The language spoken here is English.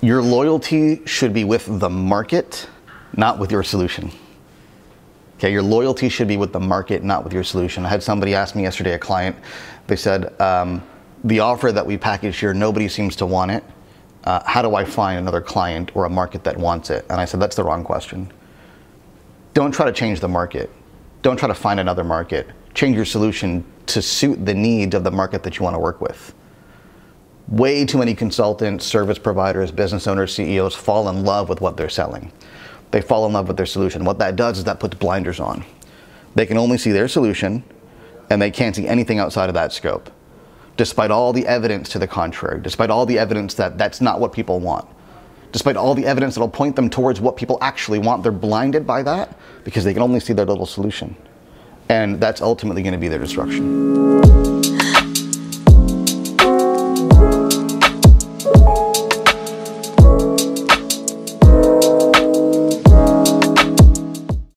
Your loyalty should be with the market, not with your solution. Okay, your loyalty should be with the market, not with your solution. I had somebody ask me yesterday, a client, they said, um, the offer that we package here, nobody seems to want it. Uh, how do I find another client or a market that wants it? And I said, that's the wrong question. Don't try to change the market. Don't try to find another market. Change your solution to suit the needs of the market that you want to work with. Way too many consultants, service providers, business owners, CEOs fall in love with what they're selling. They fall in love with their solution. What that does is that puts blinders on. They can only see their solution and they can't see anything outside of that scope despite all the evidence to the contrary, despite all the evidence that that's not what people want, despite all the evidence that'll point them towards what people actually want, they're blinded by that because they can only see their little solution. And that's ultimately going to be their destruction.